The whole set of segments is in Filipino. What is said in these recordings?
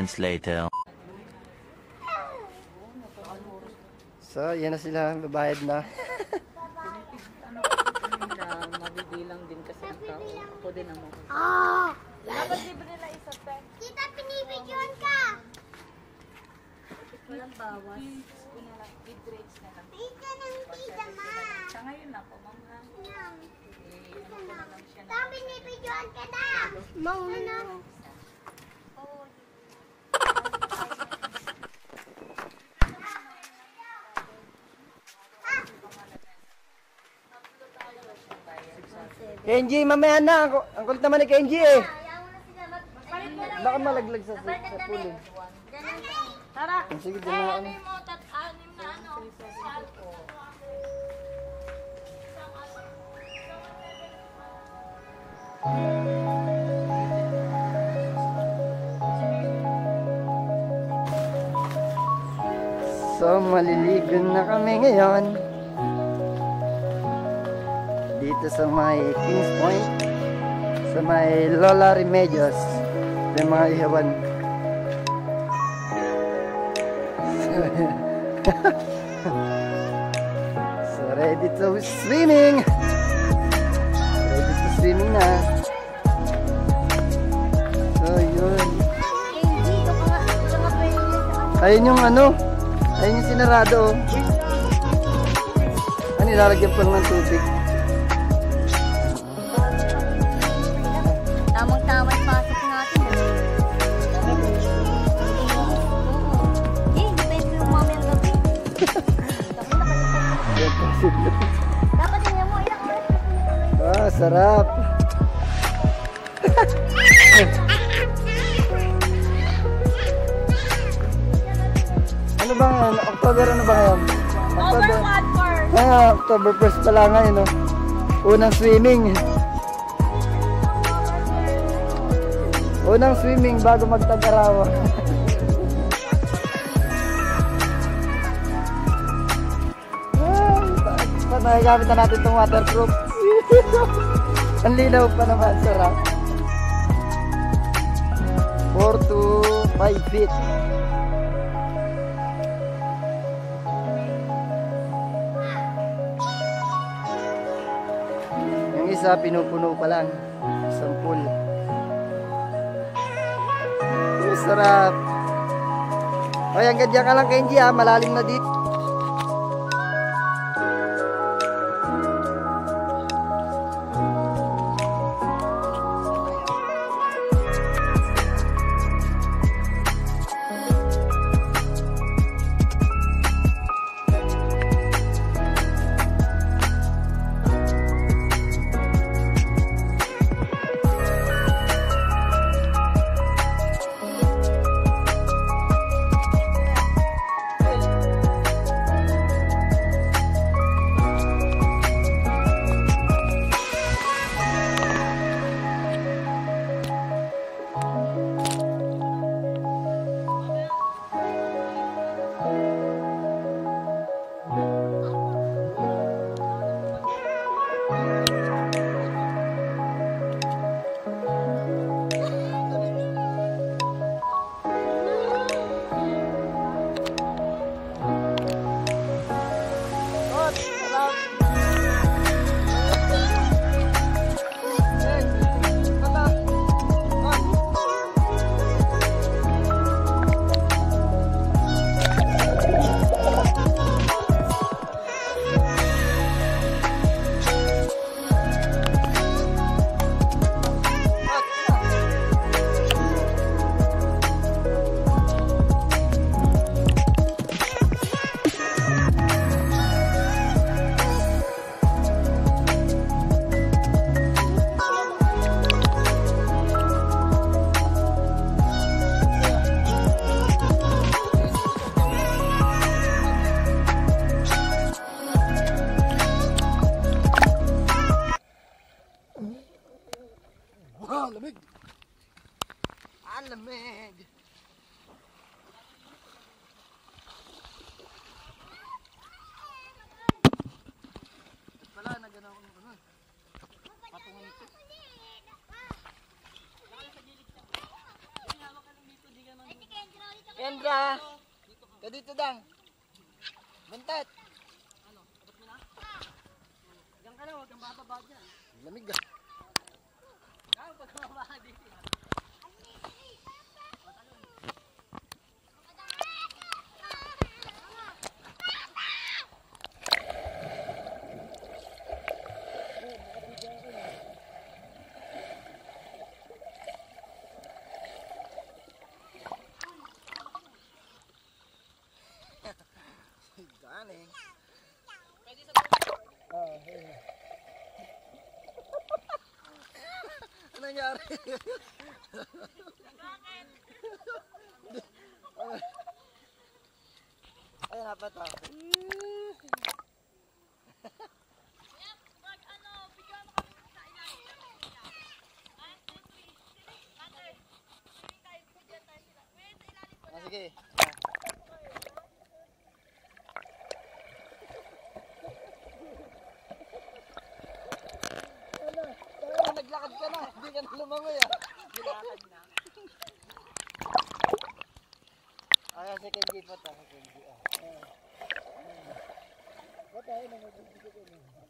Moments later. So, yan na sila, babayad na. na mabibilang din kasi ang tao. Ako din ang mga. Kita, pinibidyoan ka! Walang bawas. Tita ng tita, ma! Sa ngayon na po, ma'am. Eh, ano na lang siya na. Tang, pinibidyoan ka na! Mauna. Kenji, mamaya na. Ang, ang kulit naman ni Kenji eh. Baka malaglag sa, sa, sa puling. Tara! Sige, dyan na ano. mo, tat anim na ano. So, maliligo na kami ngayon. Dito sa may Kings Point. Sa may Lola Remedios. Yung mga ihawan. so, ready to swimming! Ready to swimming na. So, yun. Ayun yung ano, ayun yung sinarado. oh. Ano, nilalagyan pa lang ng tubig. Dapat tingnan mo, ilang oras. Ah, sarap. ano ba ngayon? October ano ba ngayon? October 1 first. Ah, October 1st pala ngayon, no? Unang swimming. Unang swimming bago magtag-araw. Ah, Nagamit na natin itong waterproof. Ang linaw pa naman, sarap. 4 to 5 feet. Yung isa, pinupuno pa lang. Isang pool. Sarap. O, yan, ganyan ka lang, Kenji, ha. Malalim na dito. Sandra. Ka dito dang. Buntat. Diyan ka na, huwag kang bababa dyan. Lamig ah. Kaya pag bababa dito. Nangyari? Ayun, apat ah. Ah, Hindi ka na lumangoy ah. Nilakad na. Ah, second G pa ta, second ah. Ah. Ba't tayo na magbibigay ko na?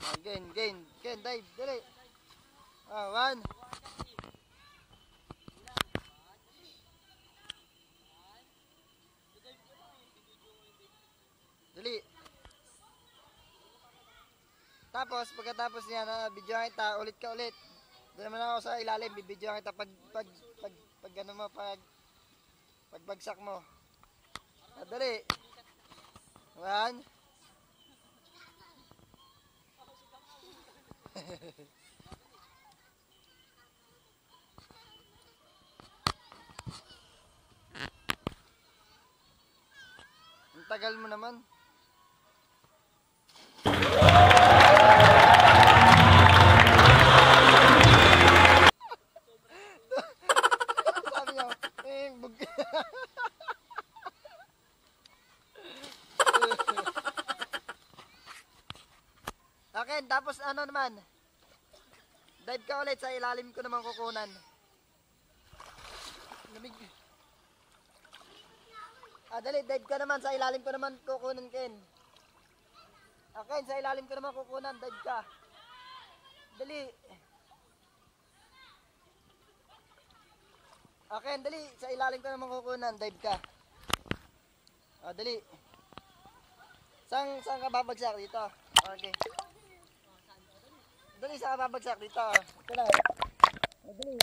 Ah, gain, gain, gain, dive, dali. Ah, one. Dali. Tapos, pagkatapos niya na video kita, ulit ka ulit. Doon naman ako sa ilalim, bibidyo kita pag, pag, pag, pag, ano mo, pag, pagbagsak mo. Ah, dali. One. Ang tagal mo naman. Ilalim ko naman kukunan. Lamig. Ah, dali, dive ka naman sa ilalim ko naman kukunan, Ken. Akin, sa ilalim ko naman kukunan, dive ka. Dali. Akin, dali, sa ilalim ko naman kukunan, dive ka. Ah, dali. Saan, saan ka babagsak dito? Okay. Dali sa babagsak dito. Oh, dali.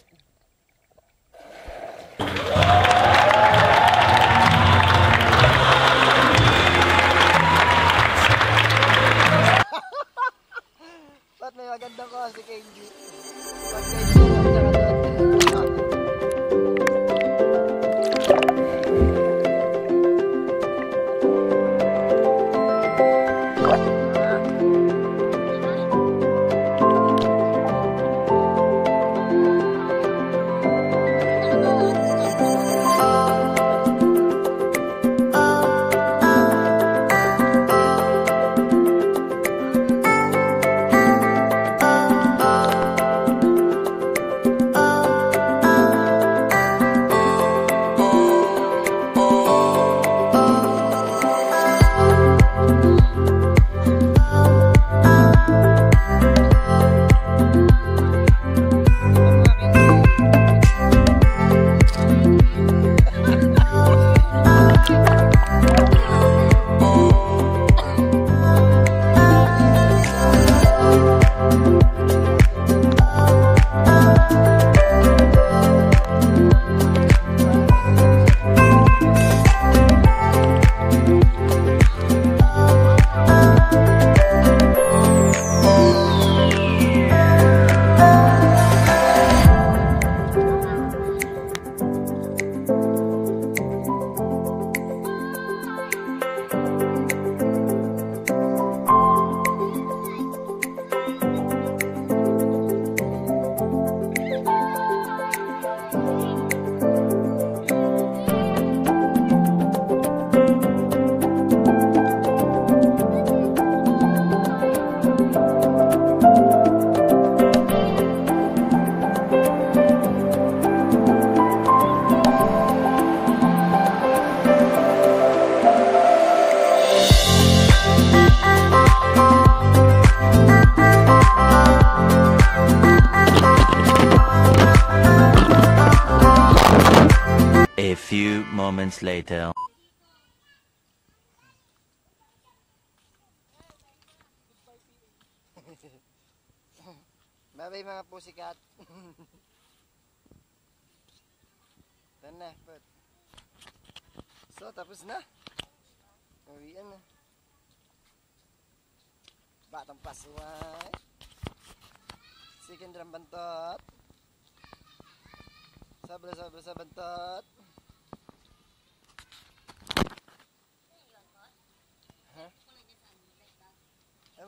Moments later. Bye-bye mga pusikat. So, tapos na. Na. Batang pasuway. Drum bantot. Sabra, sabra sa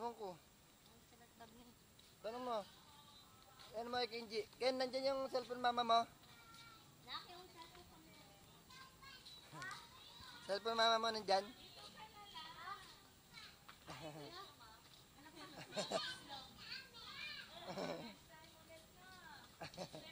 Ewan ko. Tanong mo. Yan mo, Kenji. Ken, nandyan yung cellphone mama mo? Cellphone mama mo nandyan? Buti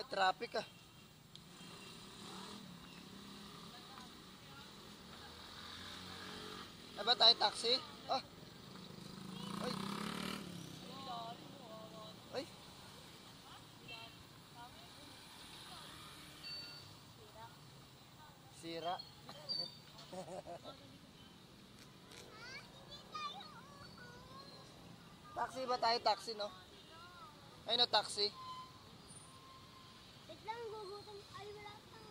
Ay, traffic ah. Ay ba tayo taxi? Ah. Ay. Ay. Sira. taxi ba tayo? Taxi, no? Ay, no, taxi. Wait lang, gugutom. Ay, wala pang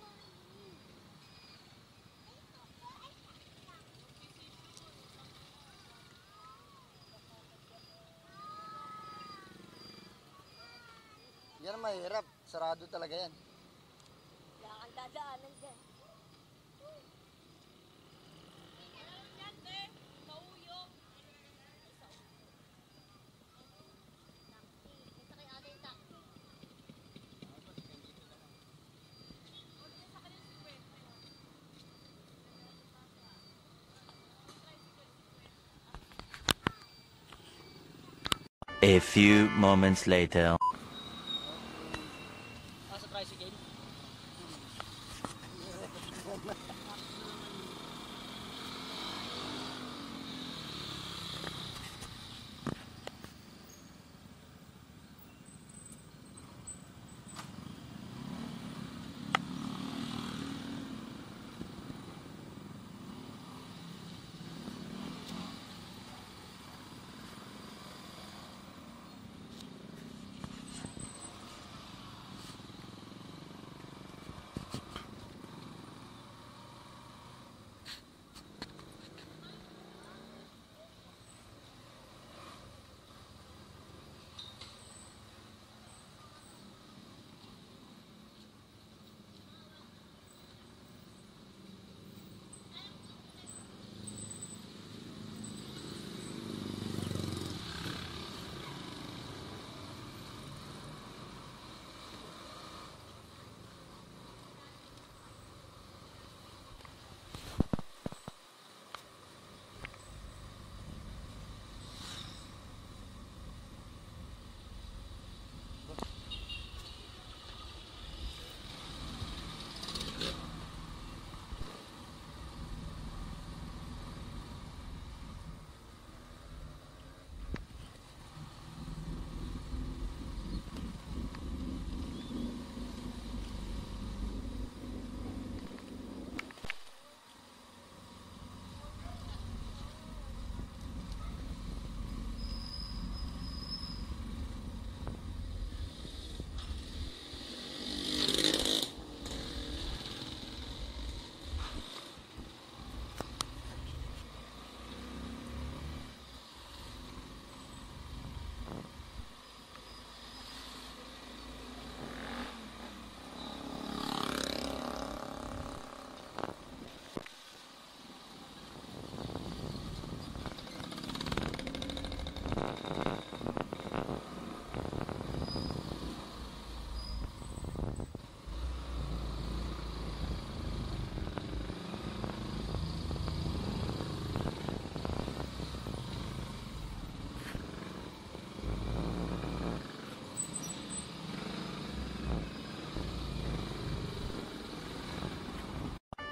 Yan mahirap. Sarado talaga yan. Wala kang dadaanan A few moments later.